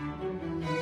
Música